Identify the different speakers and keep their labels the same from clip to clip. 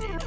Speaker 1: wasted.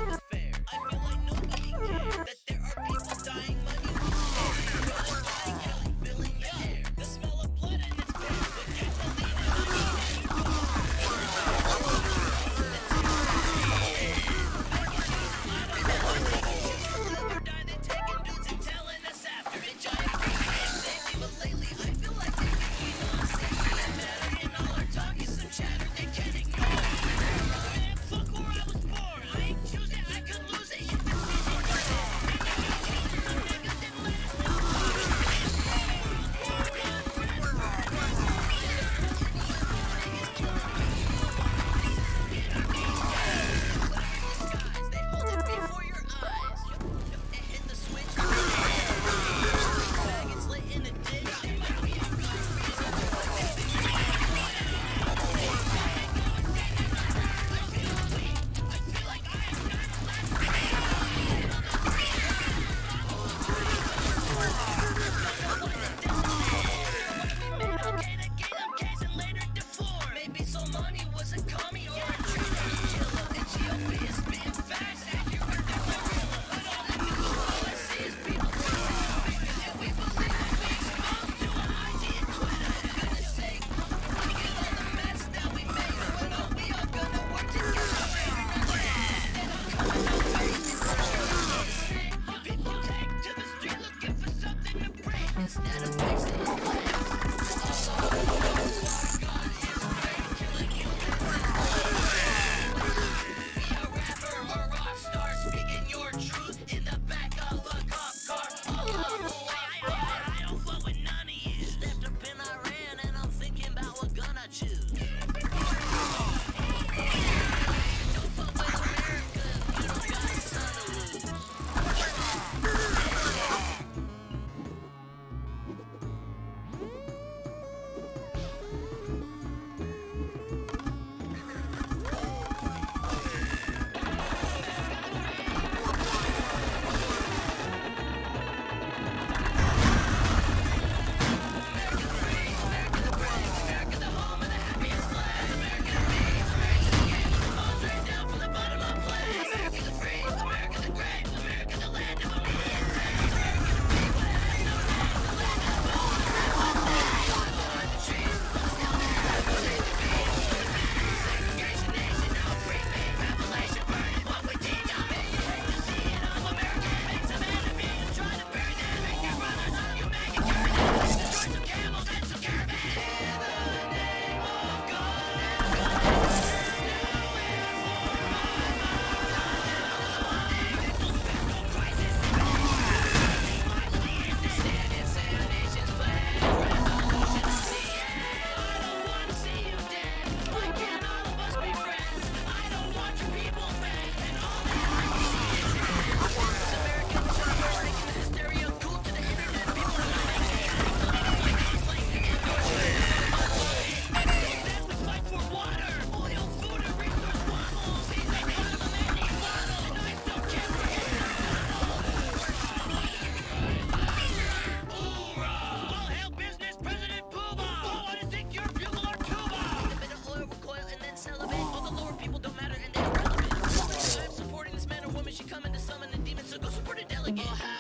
Speaker 1: To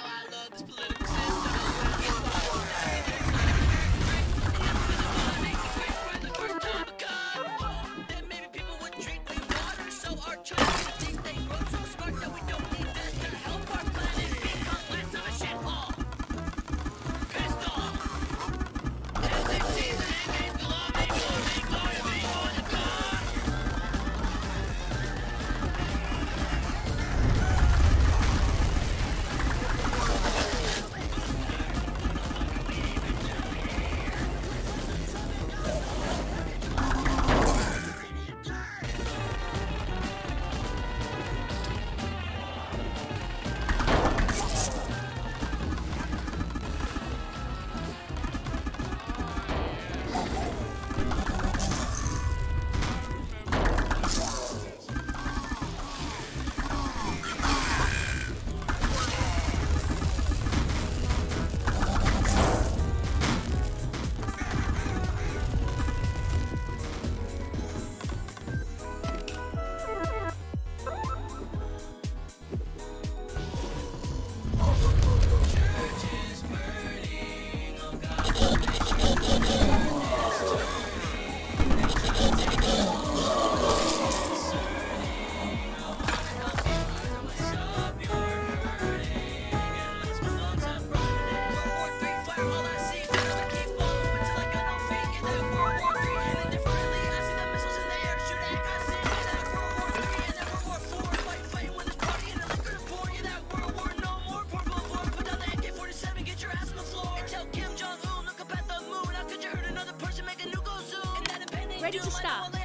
Speaker 1: stop.